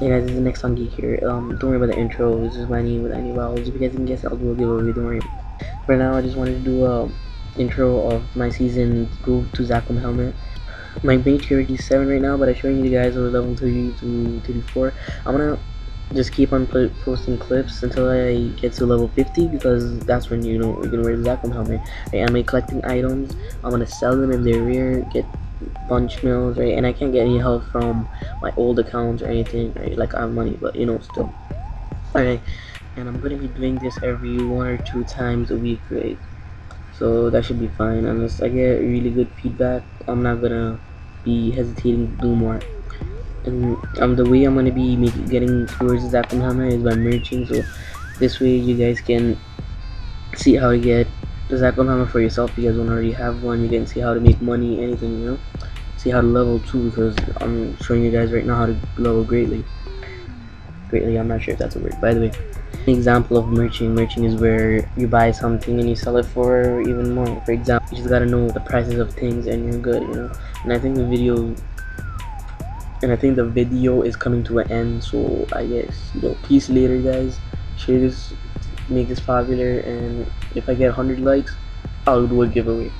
Hey guys, this is Nexon Geek here. Um, don't worry about the intro. This is my name with any vowels. If you guys can guess, I'll do a giveaway. Don't worry. For now, I just wanted to do a intro of my season Go to Zakum helmet. My mage character is seven right now, but I'm showing you guys over level three to thirty-four. I'm gonna just keep on posting clips until I get to level 50 because that's when you know you're gonna wear the Zakum helmet. I'm collecting items. I'm gonna sell them if they're rare. Get bunch mills, right? And I can't get any help from my old accounts or anything, right? Like I have money, but you know, still. Alright, and I'm gonna be doing this every one or two times a week, right? So that should be fine. Unless I get really good feedback, I'm not gonna be hesitating to do more. And um, the way I'm gonna be getting towards the Zakum Hammer is by merching. So this way, you guys can see how to get the Zakum Hammer for yourself. You guys don't already have one. You can see how to make money, anything, you know? See how to level too because I'm showing you guys right now how to level greatly. Greatly I'm not sure if that's a word. By the way an example of merching merching is where you buy something and you sell it for even more. For example you just gotta know the prices of things and you're good you know? And I think the video and I think the video is coming to an end so I guess you know peace later guys. Share this make this popular and if I get 100 likes I'll do a giveaway